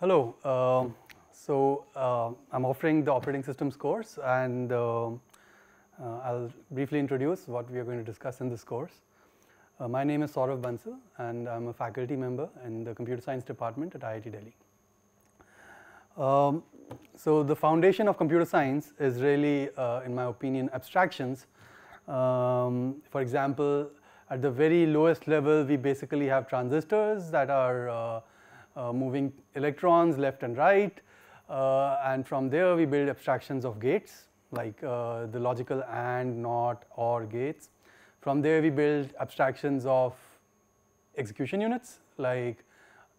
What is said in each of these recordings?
Hello. Uh, so uh, I'm offering the operating systems course and uh, I'll briefly introduce what we are going to discuss in this course. my name is Sorav Bansal and I'm a faculty member in the computer science department at IIT Delhi. Um, so the foundation of computer science is really, in my opinion, abstractions. Um, for example, at the very lowest level, we basically have transistors that are uh, moving electrons left and right. Uh, and from there we build abstractions of gates like uh, the logical AND, NOT, OR gates. From there we build abstractions of execution units like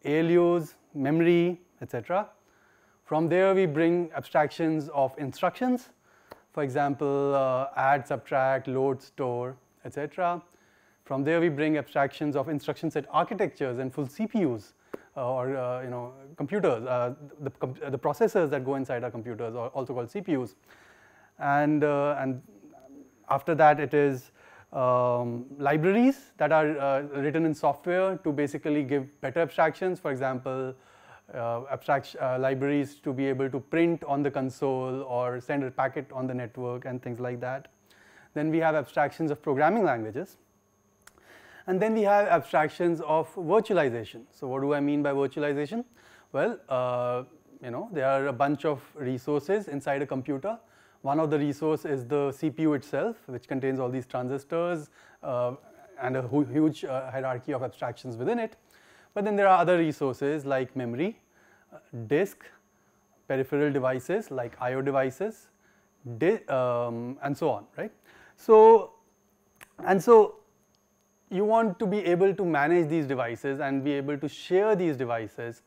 ALUs, memory, etc. From there we bring abstractions of instructions, for example, uh, add, subtract, load, store, etc. From there we bring abstractions of instruction set architectures and full CPUs uh, or uh, you know computers, uh, the, the processors that go inside our computers are also called CPUs. And, and after that it is um, libraries that are uh, written in software to basically give better abstractions. For example, uh, abstract uh, libraries to be able to print on the console or send a packet on the network and things like that. Then we have abstractions of programming languages. And then we have abstractions of virtualization. So what do I mean by virtualization? Well, uh, you know, there are a bunch of resources inside a computer. One of the resource is the CPU itself, which contains all these transistors uh, and a huge uh, hierarchy of abstractions within it. But then there are other resources like memory, uh, disk, peripheral devices like I.O. devices, um, and so on, right? So, and so you want to be able to manage these devices and be able to share these devices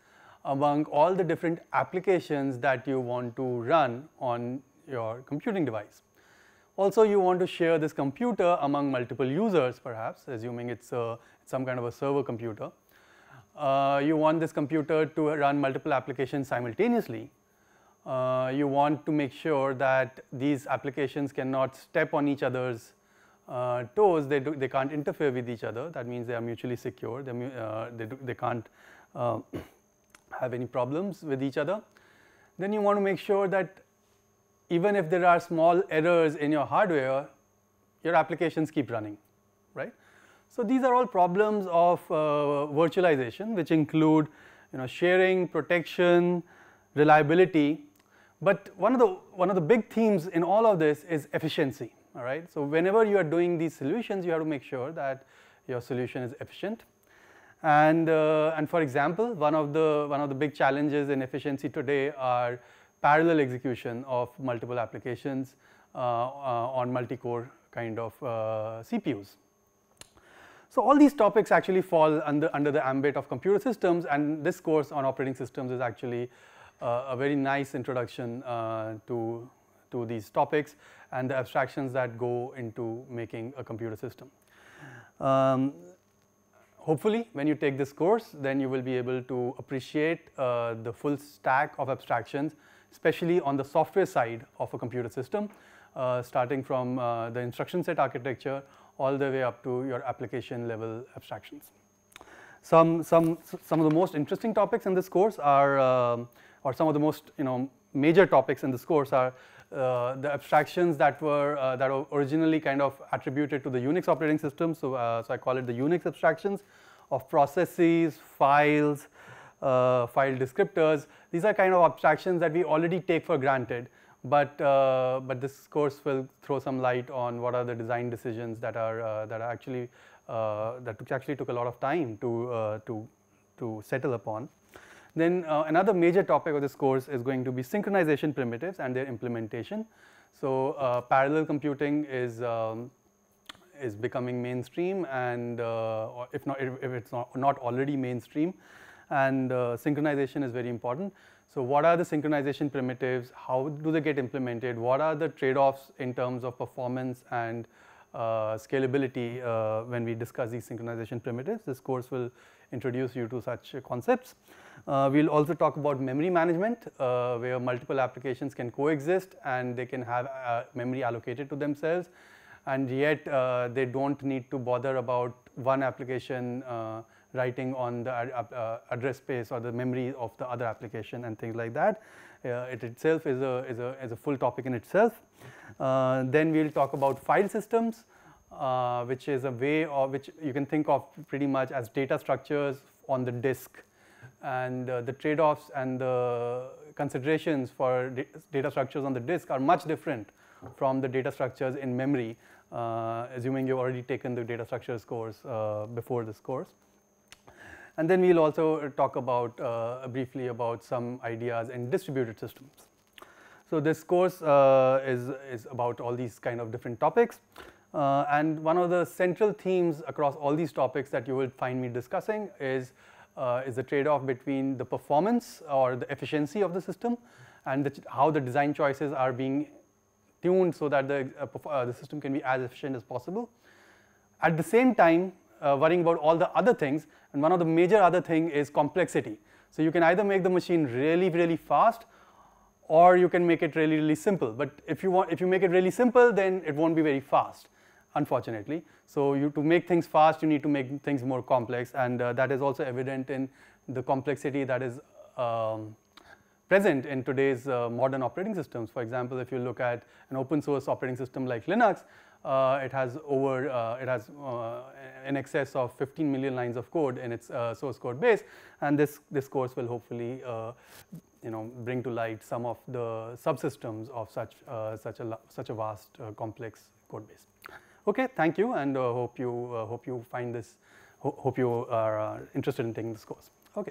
among all the different applications that you want to run on your computing device. Also you want to share this computer among multiple users perhaps assuming it's a, some kind of a server computer. Uh, you want this computer to run multiple applications simultaneously. Uh, you want to make sure that these applications cannot step on each other's uh, toes, they, do, they can't interfere with each other. That means they are mutually secure. Uh, they, do, they can't uh, have any problems with each other. Then you want to make sure that even if there are small errors in your hardware, your applications keep running, right? So these are all problems of uh, virtualization, which include, you know, sharing, protection, reliability. But one of the one of the big themes in all of this is efficiency all right. So whenever you are doing these solutions, you have to make sure that your solution is efficient. And, uh, and for example, one of, the, one of the big challenges in efficiency today are parallel execution of multiple applications uh, uh, on multi-core kind of uh, CPUs. So all these topics actually fall under, under the ambit of computer systems and this course on operating systems is actually uh, a very nice introduction uh, to, to these topics and the abstractions that go into making a computer system. Um, hopefully when you take this course then you will be able to appreciate uh, the full stack of abstractions especially on the software side of a computer system uh, starting from uh, the instruction set architecture all the way up to your application level abstractions. Some, some, some of the most interesting topics in this course are um, or some of the most you know major topics in this course are uh, the abstractions that were uh, that were originally kind of attributed to the Unix operating system. So, uh, so I call it the Unix abstractions of processes, files, uh, file descriptors. These are kind of abstractions that we already take for granted, but uh, but this course will throw some light on what are the design decisions that are that are actually that actually took a lot of time to to to settle upon. Then uh, another major topic of this course is going to be synchronization primitives and their implementation. So uh, parallel computing is um, is becoming mainstream and uh, if not if, it's not, not already mainstream and uh, synchronization is very important. So what are the synchronization primitives, how do they get implemented, what are the trade-offs in terms of performance and scalability uh, when we discuss these synchronization primitives. This course will introduce you to such concepts. Uh, we will also talk about memory management uh, where multiple applications can coexist and they can have uh, memory allocated to themselves and yet uh, they do not need to bother about one application writing on the uh, address space or the memory of the other application and things like that. Uh, it itself is a, is, a, is a full topic in itself. Uh, then we'll talk about file systems, uh, which is a way of which you can think of pretty much as data structures on the disk. And uh, the trade-offs and the considerations for data structures on the disk are much different from the data structures in memory, uh, assuming you've already taken the data structures course uh, before this course. And then we'll also talk about uh, briefly about some ideas in distributed systems. So this course uh, is, is about all these kind of different topics. Uh, and one of the central themes across all these topics that you will find me discussing is, uh, is the trade-off between the performance or the efficiency of the system and the, how the design choices are being tuned so that the, uh, uh, the system can be as efficient as possible. At the same time, uh, worrying about all the other things, and one of the major other thing is complexity. So you can either make the machine really, really fast, or you can make it really, really simple. But if you want, if you make it really simple, then it won't be very fast, unfortunately. So you, to make things fast, you need to make things more complex, and uh, that is also evident in the complexity that is um, present in today's uh, modern operating systems. For example, if you look at an open source operating system like Linux, uh, it has over, uh, it has uh, in excess of 15 million lines of code in its uh, source code base, and this, this course will hopefully uh, you know, bring to light some of the subsystems of such, uh, such, a, such a vast uh, complex code base. Okay, thank you, and uh, hope, you, hope you find this, ho hope you are interested in taking this course. Okay.